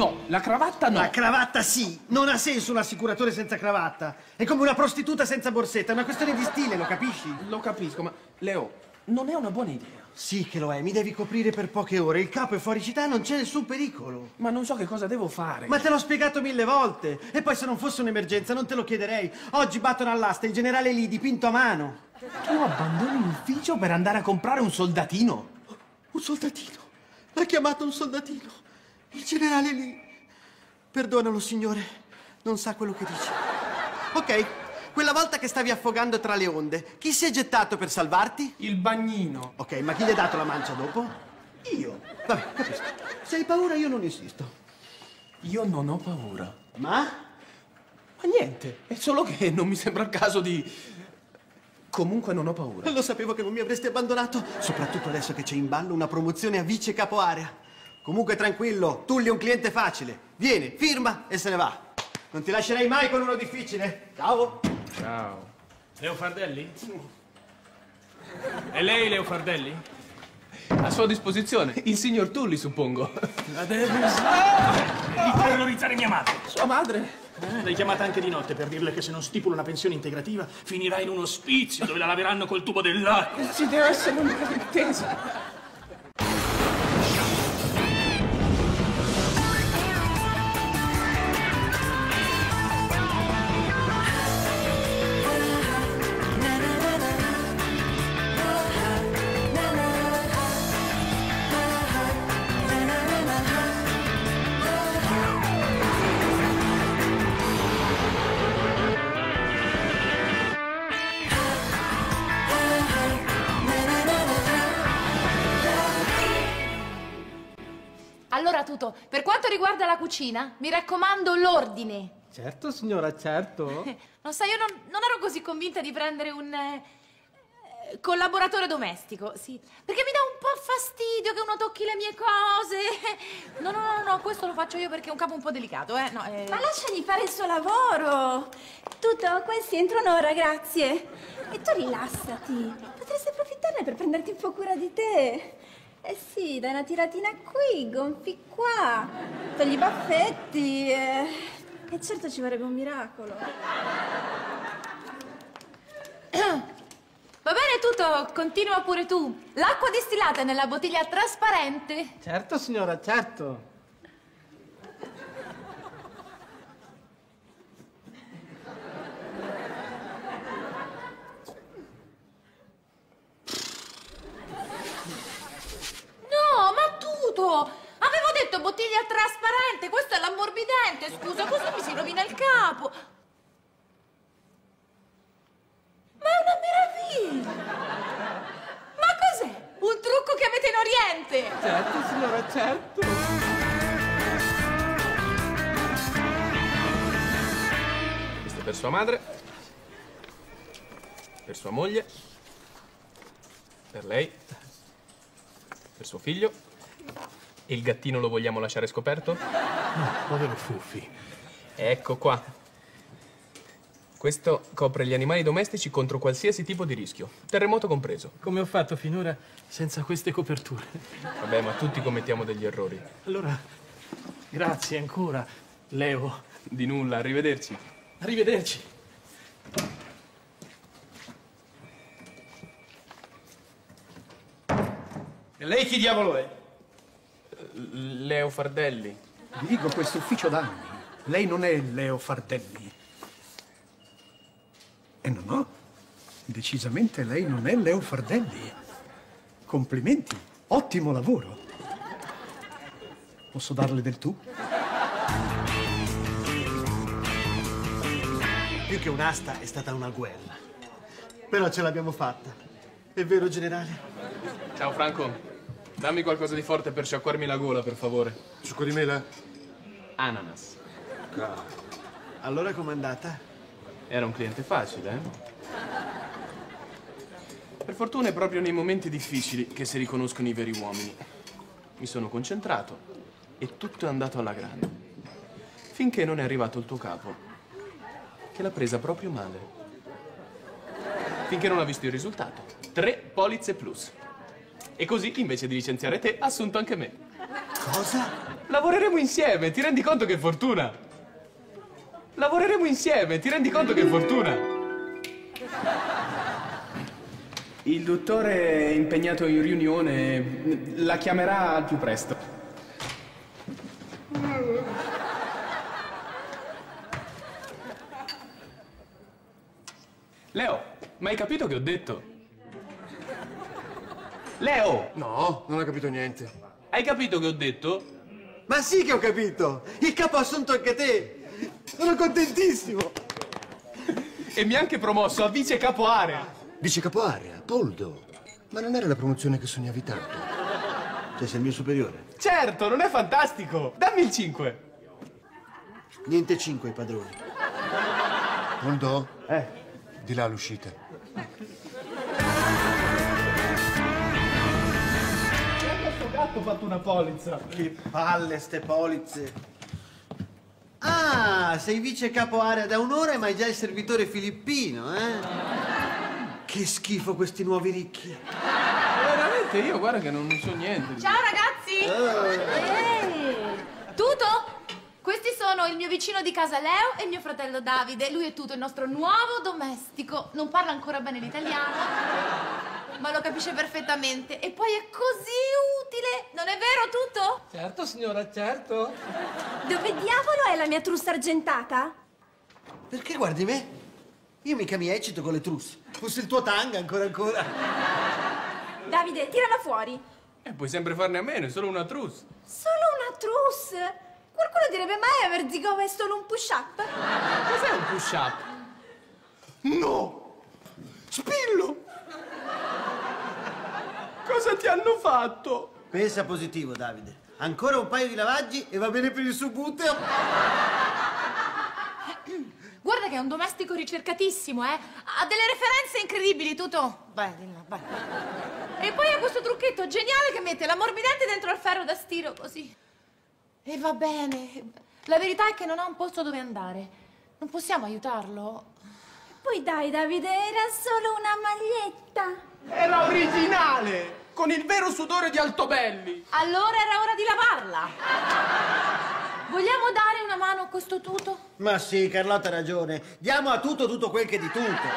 No, la cravatta no. La cravatta sì, non ha senso un assicuratore senza cravatta. È come una prostituta senza borsetta, è una questione di stile, lo capisci? Lo capisco, ma Leo, non è una buona idea. Sì che lo è, mi devi coprire per poche ore. Il capo è fuori città, non c'è nessun pericolo. Ma non so che cosa devo fare. Ma te l'ho spiegato mille volte. E poi se non fosse un'emergenza non te lo chiederei. Oggi battono all'asta il generale lì dipinto a mano. Tu abbandoni l'ufficio per andare a comprare un soldatino? Un soldatino? L'ha chiamato un soldatino. Il generale lì. Perdonalo, signore. Non sa quello che dice. Ok, quella volta che stavi affogando tra le onde, chi si è gettato per salvarti? Il bagnino. Ok, ma chi gli ha dato la mancia dopo? Io. Vabbè, capisco. Se hai paura io non insisto. Io non ho paura. Ma? Ma niente, è solo che non mi sembra il caso di... Comunque non ho paura. Lo sapevo che non mi avresti abbandonato, soprattutto adesso che c'è in ballo una promozione a vice capo area. Comunque tranquillo, Tullio è un cliente facile. Viene, firma e se ne va. Non ti lascerei mai con uno difficile. Ciao. Ciao. Leo Fardelli? È lei Leo Fardelli? A sua disposizione, il signor Tulli, suppongo. La devi Di terrorizzare mia madre. Sua madre? Eh, l'hai chiamata anche di notte per dirle che se non stipula una pensione integrativa finirà in un ospizio dove la laveranno col tubo dell'acqua. Ci deve essere un'intesa. Allora, Tuto, per quanto riguarda la cucina, mi raccomando l'ordine. Certo, signora, certo. Non sai, io non, non ero così convinta di prendere un eh, collaboratore domestico, sì. Perché mi dà un po' fastidio che uno tocchi le mie cose. No, no, no, no, questo lo faccio io perché è un capo un po' delicato, eh. No, eh. Ma lasciagli fare il suo lavoro. Tutto, questi entro un'ora, grazie. E tu rilassati. Potresti approfittarne per prenderti un po' cura di te. Eh sì, dai una tiratina qui, gonfi qua, togli i baffetti. E, e certo ci vorrebbe un miracolo. Va bene, Tuto, continua pure tu. L'acqua distillata è nella bottiglia trasparente. Certo, signora, certo. No, ma Tuto! Avevo detto bottiglia trasparente, questo è l'ammorbidente, scusa, così mi si rovina il capo. Ma è una meraviglia! Ma cos'è? Un trucco che avete in Oriente? Certo, signora, certo. Questo è per sua madre. Per sua moglie. Per lei. Per suo figlio. E il gattino lo vogliamo lasciare scoperto? Povero Fuffi. Ecco qua. Questo copre gli animali domestici contro qualsiasi tipo di rischio, terremoto compreso. Come ho fatto finora senza queste coperture? Vabbè, ma tutti commettiamo degli errori. Allora, grazie ancora, Leo. Di nulla, arrivederci. Arrivederci. E lei chi diavolo è? Leo Fardelli. Dico questo ufficio d'anni. Lei non è Leo Fardelli. E no, no. Decisamente lei non è Leo Fardelli. Complimenti. Ottimo lavoro. Posso darle del tu? Più che un'asta è stata una guerra. Però ce l'abbiamo fatta. È vero, generale? Ciao Franco. Dammi qualcosa di forte per sciacquarmi la gola, per favore. Succo di mela? Ananas. Allora com'è andata? Era un cliente facile, eh? Per fortuna è proprio nei momenti difficili che si riconoscono i veri uomini. Mi sono concentrato e tutto è andato alla grande. Finché non è arrivato il tuo capo, che l'ha presa proprio male. Finché non ha visto il risultato. Tre polizze plus. E così, invece di licenziare te, ha assunto anche me. Cosa? Lavoreremo insieme, ti rendi conto che fortuna? Lavoreremo insieme, ti rendi conto che fortuna? Il dottore è impegnato in riunione, la chiamerà al più presto. Leo, ma hai capito che ho detto? Leo, No, non ho capito niente. hai capito che ho detto? Ma sì che ho capito! Il capo ha assunto anche te! Sono contentissimo! E mi ha anche promosso a vice capo area. Dice capo area, Poldo. Ma non era la promozione che sognavi tanto? Cioè, sei il mio superiore. Certo, non è fantastico? Dammi il 5. Niente cinque, padrone. Poldo? Eh. Di là l'uscita. Ho fatto una polizza. Che palle ste polizze! Ah, sei vice capo area da un'ora e ma hai già il servitore filippino, eh? Che schifo questi nuovi ricchi. Veramente io guarda che non so niente. Ciao ragazzi! Ehi! Tuto? Questi sono il mio vicino di casa Leo e il mio fratello Davide. Lui è Tuto, il nostro nuovo domestico. Non parla ancora bene l'italiano, ma lo capisce perfettamente. E poi è così utile, non è vero Tuto? Certo, signora, certo. Dove diavolo è la mia trussa argentata? Perché guardi me? Io mica mi eccito con le trusse. Fosse il tuo tanga ancora ancora. Davide, tirala fuori. E puoi sempre farne a meno, è solo una trousse. Solo una trousse. Qualcuno direbbe mai aver zigomo è solo un push-up? Cos'è un push-up? No! Spillo! Cosa ti hanno fatto? Pensa positivo, Davide. Ancora un paio di lavaggi e va bene per il suo buteo. Guarda che è un domestico ricercatissimo, eh? Ha delle referenze incredibili, Tuto. Vai, di là, vai. E poi ha questo trucchetto geniale che mette l'ammorbidente dentro al ferro da stiro, così. E va bene. La verità è che non ha un posto dove andare. Non possiamo aiutarlo? Poi dai, Davide, era solo una maglietta. Era originale! Con il vero sudore di Altobelli! Allora era ora di lavarla. Vogliamo dare una mano a questo Tuto? Ma sì, Carlotta ha ragione. Diamo a tutto tutto quel che è di tutto.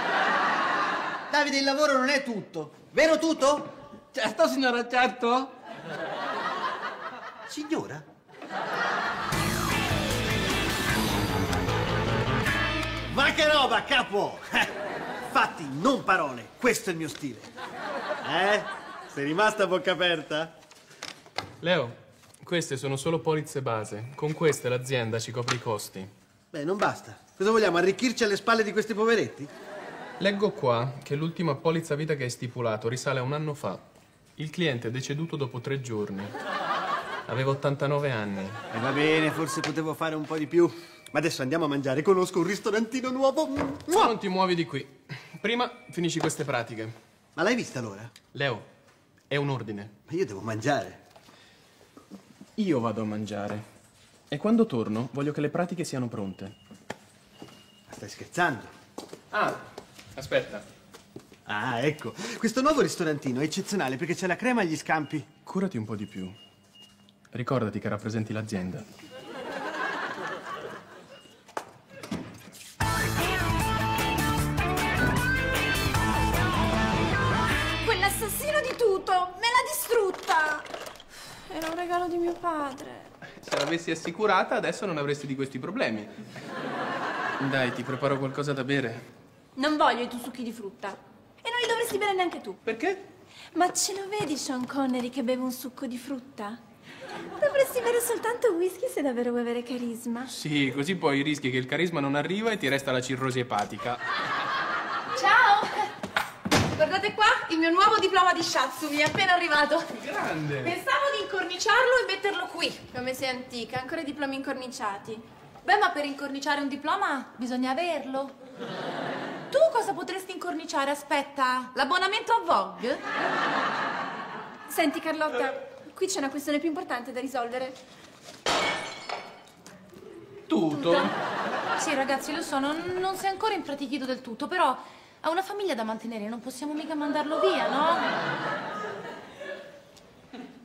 Davide, il lavoro non è tutto. Vero tutto? Certo, signora, certo. Signora? Ma che roba, capo! Fatti, non parole. Questo è il mio stile. Eh? Sei rimasta a bocca aperta? Leo, queste sono solo polizze base. Con queste l'azienda ci copre i costi. Beh, non basta. Cosa vogliamo, arricchirci alle spalle di questi poveretti? Leggo qua che l'ultima polizza vita che hai stipulato risale a un anno fa. Il cliente è deceduto dopo tre giorni. Aveva 89 anni. E va bene, forse potevo fare un po' di più. Ma adesso andiamo a mangiare. Conosco un ristorantino nuovo. Mua! Non ti muovi di qui. Prima finisci queste pratiche. Ma l'hai vista allora? Leo, è un ordine. Ma io devo mangiare. Io vado a mangiare. E quando torno voglio che le pratiche siano pronte. Ma stai scherzando? Ah, aspetta. Ah, ecco. Questo nuovo ristorantino è eccezionale perché c'è la crema agli scampi. Curati un po' di più. Ricordati che rappresenti l'azienda. Regalo di mio padre. Se l'avessi assicurata, adesso non avresti di questi problemi. Dai, ti preparo qualcosa da bere. Non voglio i tuoi succhi di frutta. E non li dovresti bere neanche tu. Perché? Ma ce lo vedi Sean Connery che beve un succo di frutta? Dovresti bere soltanto whisky se davvero vuoi avere carisma. Sì, così poi rischi che il carisma non arriva e ti resta la cirrosi epatica. Guardate qua, il mio nuovo diploma di shiatsu mi è appena arrivato. Grande! Pensavo di incorniciarlo e metterlo qui. Come sei antica, ancora i diplomi incorniciati. Beh, ma per incorniciare un diploma bisogna averlo. Tu cosa potresti incorniciare? Aspetta, l'abbonamento a Vogue? Senti Carlotta, qui c'è una questione più importante da risolvere. Tutto. Sì, ragazzi, lo so, non, non è ancora impratichito del tutto, però ha una famiglia da mantenere, non possiamo mica mandarlo via, no?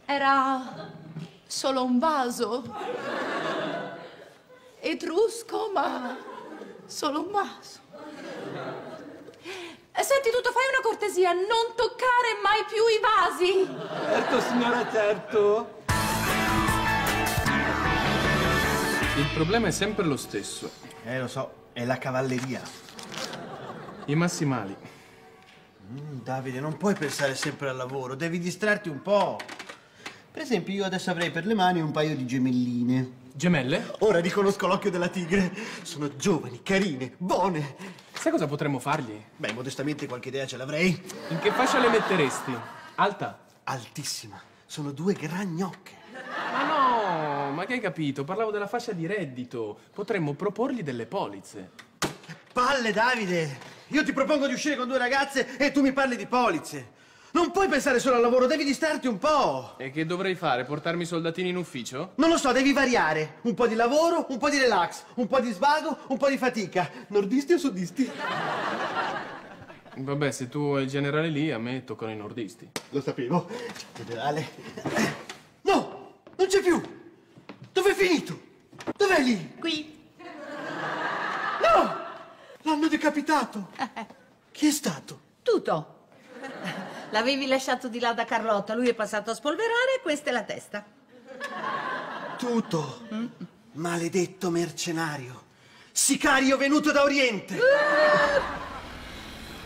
Era solo un vaso. Etrusco, ma solo un vaso. Senti, tutto, fai una cortesia, non toccare mai più i vasi. Certo, signora, certo. Il problema è sempre lo stesso. Eh, lo so, è la cavalleria. I massimali. Mm, Davide, non puoi pensare sempre al lavoro, devi distrarti un po'. Per esempio, io adesso avrei per le mani un paio di gemelline. Gemelle? Ora riconosco l'occhio della tigre. Sono giovani, carine, buone. Sai cosa potremmo fargli? Beh, modestamente qualche idea ce l'avrei. In che fascia le metteresti? Alta? Altissima. Sono due gragnocche. Ma no, ma che hai capito? Parlavo della fascia di reddito. Potremmo proporgli delle polizze. Palle, Davide! Io ti propongo di uscire con due ragazze e tu mi parli di polizze. Non puoi pensare solo al lavoro, devi distrarti un po'. E che dovrei fare? Portarmi i soldatini in ufficio? Non lo so, devi variare. Un po' di lavoro, un po' di relax, un po' di svago, un po' di fatica. Nordisti o sudisti? Vabbè, se tu hai il generale lì, a me toccano i nordisti. Lo sapevo. Generale. No, non c'è più. Dov'è finito? Dov'è lì? Qui. No! L'hanno decapitato. Chi è stato? Tutto. L'avevi lasciato di là da Carlotta, lui è passato a spolverare e questa è la testa. Tutto. Maledetto mercenario. Sicario venuto da Oriente.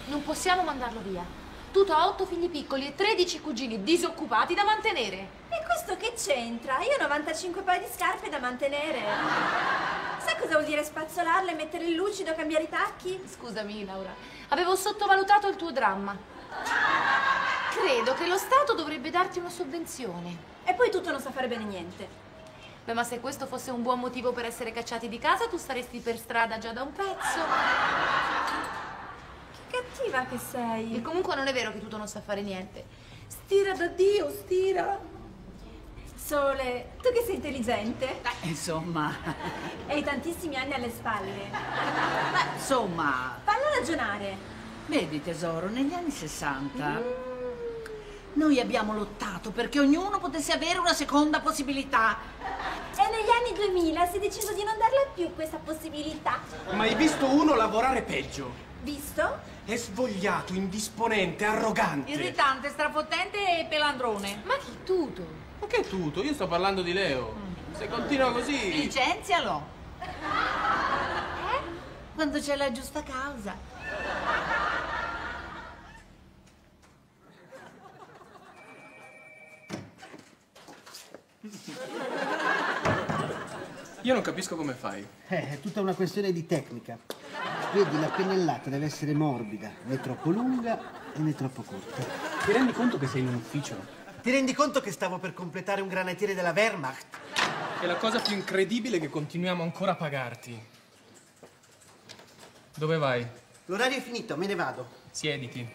Non possiamo mandarlo via. Tutto ha otto figli piccoli e 13 cugini disoccupati da mantenere. E questo che c'entra? Io ho 95 paia di scarpe da mantenere. Cosa vuol dire spazzolarle, mettere il lucido, cambiare i tacchi? Scusami, Laura, avevo sottovalutato il tuo dramma. Credo che lo Stato dovrebbe darti una sovvenzione. E poi tutto non sa fare bene niente. Beh, ma se questo fosse un buon motivo per essere cacciati di casa, tu saresti per strada già da un pezzo. Che cattiva che sei. E comunque non è vero che tutto non sa fare niente. Stira da Dio, stira. Sole, tu che sei intelligente Eh, insomma, e hai tantissimi anni alle spalle, beh, insomma, fallo ragionare. vedi tesoro, negli anni 60 noi abbiamo lottato perché ognuno potesse avere una seconda possibilità. E negli anni 2000 si è deciso di non darle più questa possibilità. Ma hai visto uno lavorare peggio? Visto? È svogliato, indisponente, arrogante. Irritante, strafotente e pelandrone. Ma chi tutto? Ma che è tutto? Io sto parlando di Leo. Se continua così... Licenzialo. Eh? Quando c'è la giusta causa. Io non capisco come fai. Eh, è tutta una questione di tecnica. Vedi, la pennellata deve essere morbida, né troppo lunga né troppo corta. Ti rendi conto che sei in un ufficio? Ti rendi conto che stavo per completare un granatiere della Wehrmacht? È la cosa più incredibile che continuiamo ancora a pagarti. Dove vai? L'orario è finito, me ne vado. Siediti.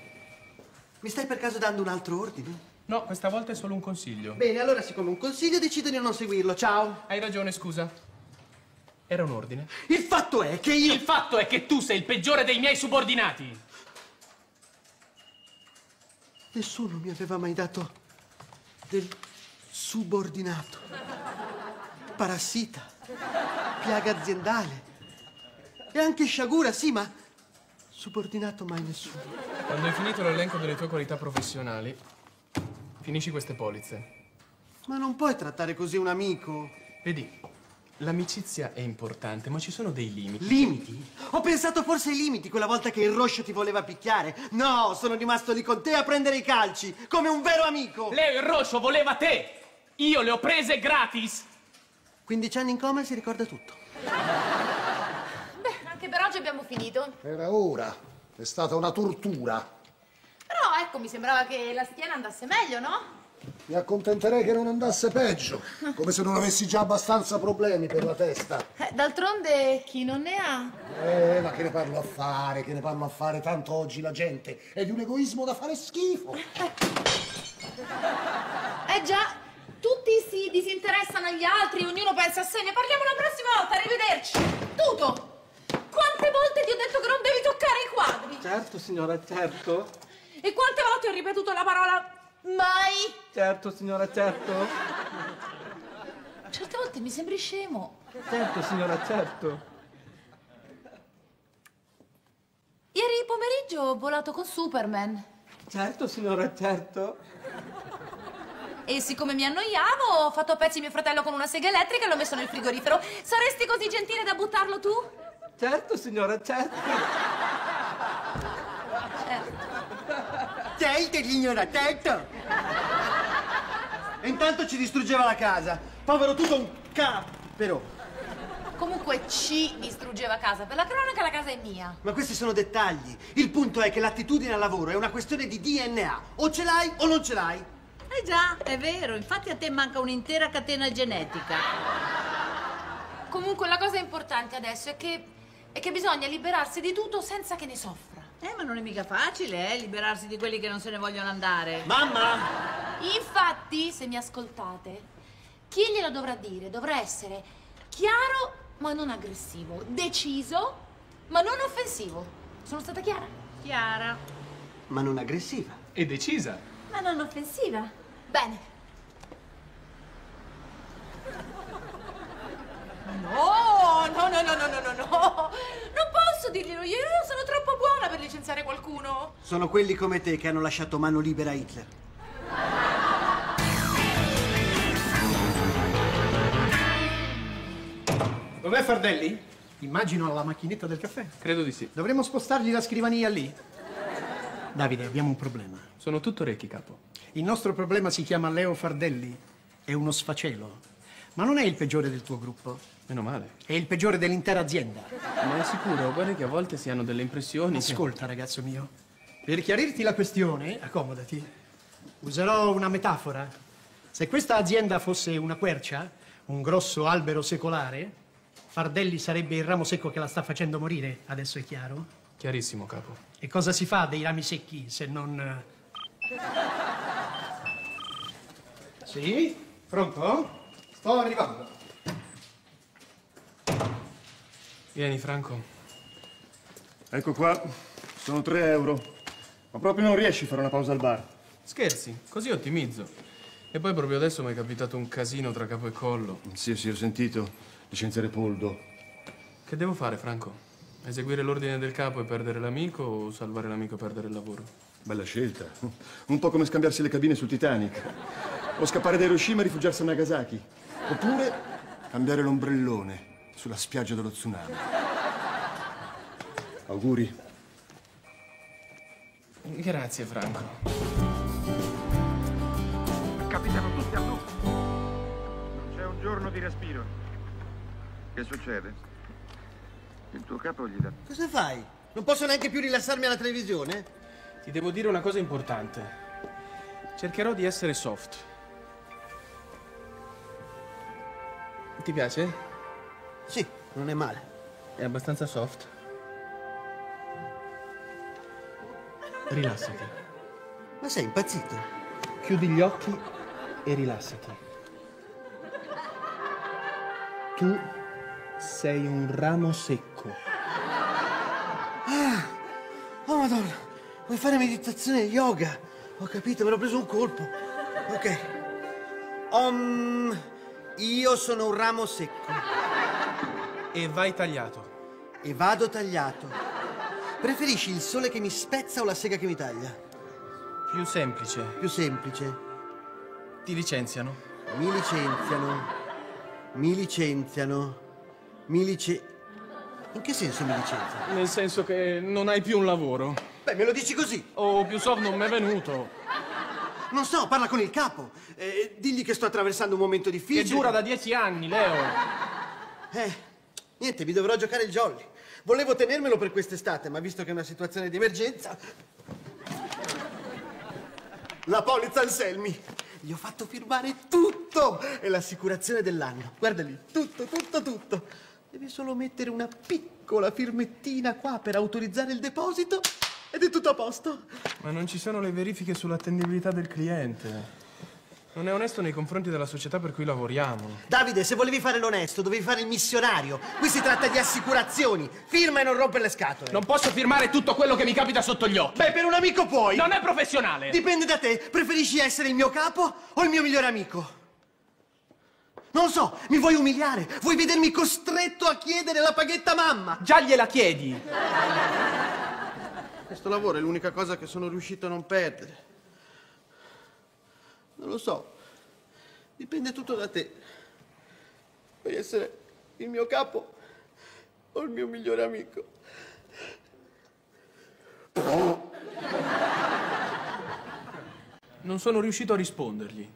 Mi stai per caso dando un altro ordine? No, questa volta è solo un consiglio. Bene, allora siccome un consiglio decido di non seguirlo. Ciao. Hai ragione, scusa. Era un ordine. Il fatto è che io... Il fatto è che tu sei il peggiore dei miei subordinati. Nessuno mi aveva mai dato del subordinato. Parassita, piaga aziendale e anche sciagura, sì, ma subordinato mai nessuno. Quando hai finito l'elenco delle tue qualità professionali, finisci queste polizze. Ma non puoi trattare così un amico. Vedi, l'amicizia è importante, ma ci sono dei limiti. Limiti? Ho pensato forse ai limiti quella volta che il Roscio ti voleva picchiare. No, sono rimasto lì con te a prendere i calci, come un vero amico. Leo il Roscio voleva te! Io le ho prese gratis! 15 anni in coma e si ricorda tutto. Beh, anche per oggi abbiamo finito. Era ora. È stata una tortura. Però ecco, mi sembrava che la schiena andasse meglio, no? Mi accontenterei che non andasse peggio. Come se non avessi già abbastanza problemi per la testa. Eh, d'altronde chi non ne ha? Eh, ma che ne parlo a fare? Che ne parlo a fare? Tanto oggi la gente è di un egoismo da fare schifo. Eh già, tutti si disinteressano agli altri, ognuno pensa a sé. Ne parliamo la prossima volta, arrivederci. Tuto! Quante volte ti ho detto che non devi toccare i quadri? Certo, signora, certo. E quante volte ho ripetuto la parola mai? Certo, signora, certo. Certe volte mi sembri scemo. Certo, signora, certo. Ieri pomeriggio ho volato con Superman. Certo, signora, certo. E siccome mi annoiavo, ho fatto a pezzi mio fratello con una sega elettrica e l'ho messo nel frigorifero. Saresti così gentile da buttarlo tu? Certo, signora, certo. Certo, signora, certo. E intanto ci distruggeva la casa. Povero tutto un capero. Comunque ci distruggeva casa. Per la cronaca la casa è mia. Ma questi sono dettagli. Il punto è che l'attitudine al lavoro è una questione di DNA. O ce l'hai o non ce l'hai. Eh già, è vero, infatti a te manca un'intera catena genetica. Comunque la cosa importante adesso è che, è che bisogna liberarsi di tutto senza che ne soffra. Eh, ma non è mica facile, eh, liberarsi di quelli che non se ne vogliono andare. Mamma! Infatti, se mi ascoltate, chi glielo dovrà dire dovrà essere chiaro ma non aggressivo, deciso ma non offensivo. Sono stata chiara? Chiara. Ma non aggressiva. E decisa. Ma non offensiva. Bene. No, no, no, no, no, no, no, no. Non posso dirglielo io, io sono troppo buona per licenziare qualcuno. Sono quelli come te che hanno lasciato mano libera a Hitler. Dov'è Fardelli? Immagino alla macchinetta del caffè. Credo di sì. Dovremmo spostargli la scrivania lì. Davide, abbiamo un problema. Sono tutto orecchi, capo. Il nostro problema si chiama Leo Fardelli. È uno sfacelo. Ma non è il peggiore del tuo gruppo. Meno male. È il peggiore dell'intera azienda. Ma è sicuro? Guarda che a volte si hanno delle impressioni. che- Ascolta, ragazzo mio. Per chiarirti la questione, accomodati. Userò una metafora. Se questa azienda fosse una quercia, un grosso albero secolare, Fardelli sarebbe il ramo secco che la sta facendo morire. Adesso è chiaro? Chiarissimo, capo. E cosa si fa dei rami secchi se non... eh? Sì? Pronto? Sto arrivando. Vieni, Franco. Ecco qua, sono 3 euro. Ma proprio non riesci a fare una pausa al bar. Scherzi, così ottimizzo. E poi proprio adesso mi è capitato un casino tra capo e collo. Sì, sì, ho sentito. Licenziare Poldo. Che devo fare, Franco? Eseguire l'ordine del capo e perdere l'amico o salvare l'amico e perdere il lavoro? Bella scelta. Un po' come scambiarsi le cabine sul Titanic. O scappare da Hiroshima e rifugiarsi a Nagasaki. Oppure cambiare l'ombrellone sulla spiaggia dello tsunami. Auguri. Grazie, Franco. Capitano tutti a tu. Non c'è un giorno di respiro. Che succede? Il tuo capo gli dà... Cosa fai? Non posso neanche più rilassarmi alla televisione? Ti devo dire una cosa importante. Cercherò di essere soft. Ti piace? Sì, non è male. È abbastanza soft. Rilassati. Ma sei impazzito? Chiudi gli occhi e rilassati. Tu sei un ramo secco. Ah! Oh madonna! Vuoi fare meditazione yoga? Ho capito, me l'ho preso un colpo. Ok. Om. Io sono un ramo secco. E vai tagliato. E vado tagliato. Preferisci il sole che mi spezza o la sega che mi taglia? Più semplice. Più semplice. Ti licenziano. Mi licenziano. Mi licenziano. Mi lice... In che senso mi licenziano? Nel senso che non hai più un lavoro. Beh, me lo dici così. O più soft non mi è venuto. Non so, parla con il capo. Eh, digli che sto attraversando un momento difficile. Che dura da dieci anni, Leo. Eh, niente, mi dovrò giocare il jolly. Volevo tenermelo per quest'estate, ma visto che è una situazione di emergenza... La polizza Anselmi. Gli ho fatto firmare tutto! È l'assicurazione dell'anno. Guarda lì, tutto, tutto, tutto. Devi solo mettere una piccola firmettina qua per autorizzare il deposito ed è tutto a posto. Ma non ci sono le verifiche sull'attendibilità del cliente. Non è onesto nei confronti della società per cui lavoriamo. Davide, se volevi fare l'onesto, dovevi fare il missionario. Qui si tratta di assicurazioni. Firma e non rompere le scatole. Non posso firmare tutto quello che mi capita sotto gli occhi. Beh, per un amico puoi. Non è professionale. Dipende da te. Preferisci essere il mio capo o il mio migliore amico? Non lo so, mi vuoi umiliare? Vuoi vedermi costretto a chiedere la paghetta mamma? Già gliela chiedi! Questo lavoro è l'unica cosa che sono riuscito a non perdere. Non lo so. Dipende tutto da te. Puoi essere il mio capo o il mio migliore amico. Non sono riuscito a rispondergli.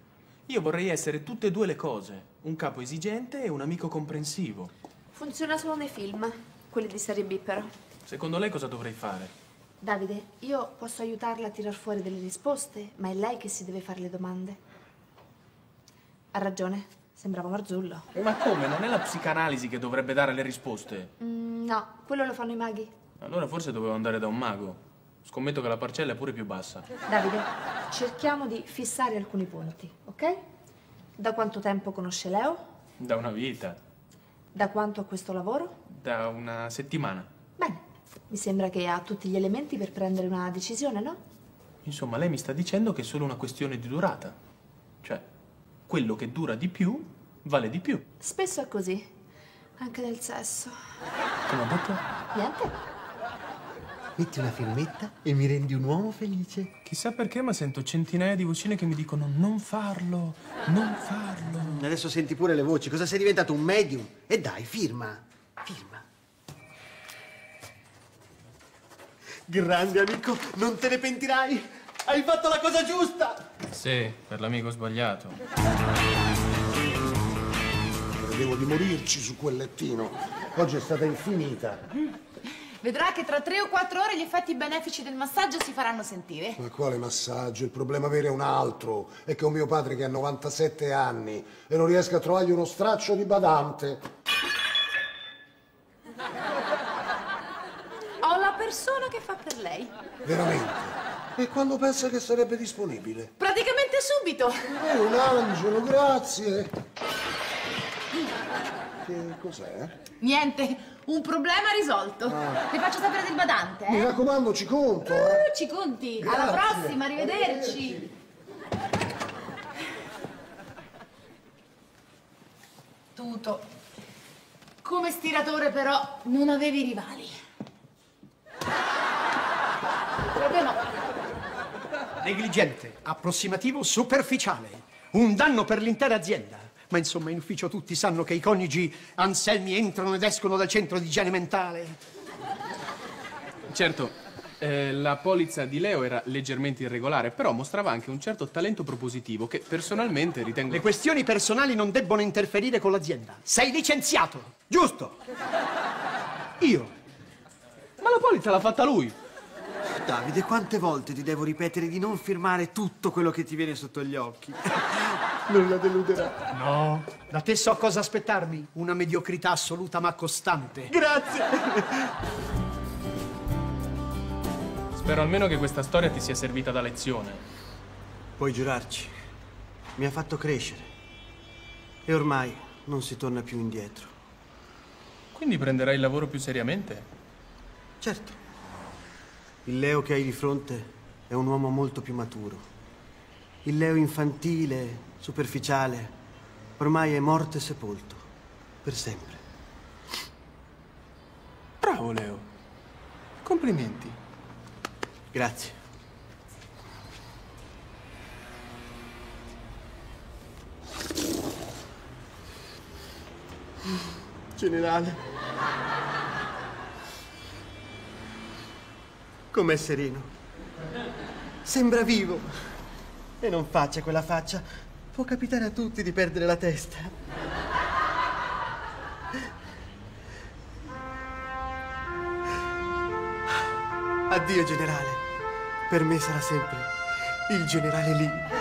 Io vorrei essere tutte e due le cose. Un capo esigente e un amico comprensivo. Funziona solo nei film, quelli di serie B però. Secondo lei cosa dovrei fare? Davide, io posso aiutarla a tirar fuori delle risposte, ma è lei che si deve fare le domande. Ha ragione, sembrava Marzullo. Ma come? Non è la psicanalisi che dovrebbe dare le risposte? Mm, no, quello lo fanno i maghi. Allora forse dovevo andare da un mago. Scommetto che la parcella è pure più bassa. Davide, cerchiamo di fissare alcuni punti, ok? Da quanto tempo conosce Leo? Da una vita. Da quanto ha questo lavoro? Da una settimana. Bene, mi sembra che ha tutti gli elementi per prendere una decisione, no? Insomma, lei mi sta dicendo che è solo una questione di durata. Cioè, quello che dura di più vale di più. Spesso è così, anche nel sesso. Come ho detto? Niente. Metti una firmetta e mi rendi un uomo felice. Chissà perché, ma sento centinaia di vocine che mi dicono non farlo, non farlo. Adesso senti pure le voci. Cosa sei diventato? Un medium? E dai, firma. Firma. Grande amico, non te ne pentirai. Hai fatto la cosa giusta. Sì, per l'amico sbagliato. Credevo di morirci su quel lettino. Oggi è stata infinita. Vedrà che tra tre o quattro ore gli effetti benefici del massaggio si faranno sentire. Ma quale massaggio? Il problema vero è un altro. È che ho mio padre che ha 97 anni e non riesco a trovargli uno straccio di badante. Ho la persona che fa per lei. Veramente. E quando pensa che sarebbe disponibile? Praticamente subito. È un angelo, grazie. Che cos'è? Niente, un problema risolto. Vi faccio sapere del badante, Mi eh? raccomando, ci conto, eh. Uh, ci conti. Alla Grazie. prossima, arrivederci. Tutto. Come stiratore però non avevi rivali. Proprio no. Negligente, approssimativo, superficiale. Un danno per l'intera azienda. Ma insomma, in ufficio tutti sanno che i coniugi Anselmi entrano ed escono dal centro di igiene mentale. Certo, eh, la polizza di Leo era leggermente irregolare, però mostrava anche un certo talento propositivo che personalmente ritengo... Le questioni personali non debbono interferire con l'azienda. Sei licenziato, giusto? Io. Ma la polizza l'ha fatta lui. Davide, quante volte ti devo ripetere di non firmare tutto quello che ti viene sotto gli occhi? non la deluderà. No. Da te so cosa aspettarmi. Una mediocrità assoluta ma costante. Grazie. Spero almeno che questa storia ti sia servita da lezione. Puoi giurarci. Mi ha fatto crescere. E ormai non si torna più indietro. Quindi prenderai il lavoro più seriamente? Certo. Il Leo che hai di fronte è un uomo molto più maturo. Il Leo infantile, superficiale, ormai è morto e sepolto. Per sempre. Bravo, Leo. Complimenti. Grazie. Generale. Com'è sereno. Sembra vivo. E non faccia quella faccia. Può capitare a tutti di perdere la testa. Addio, generale. Per me sarà sempre il generale lì.